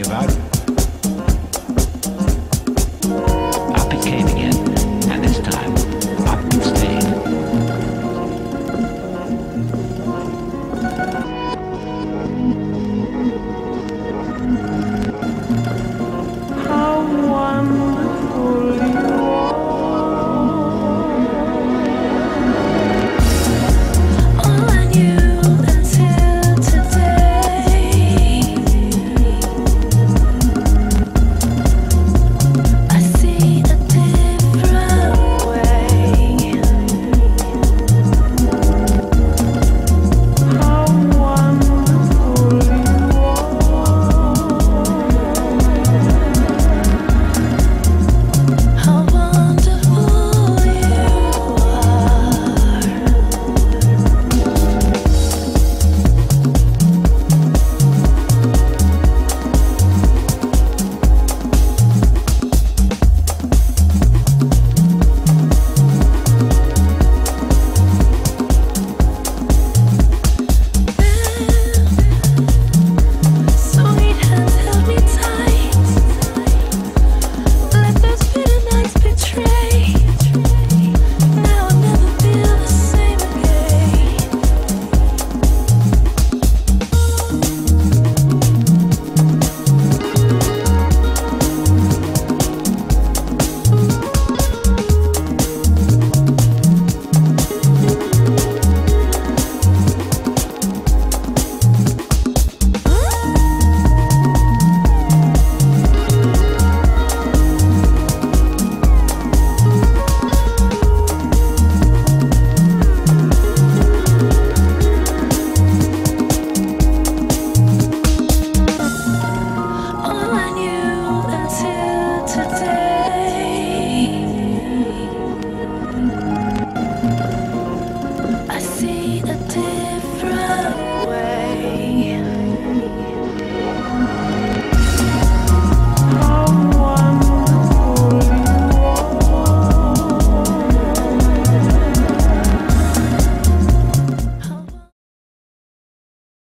Everybody.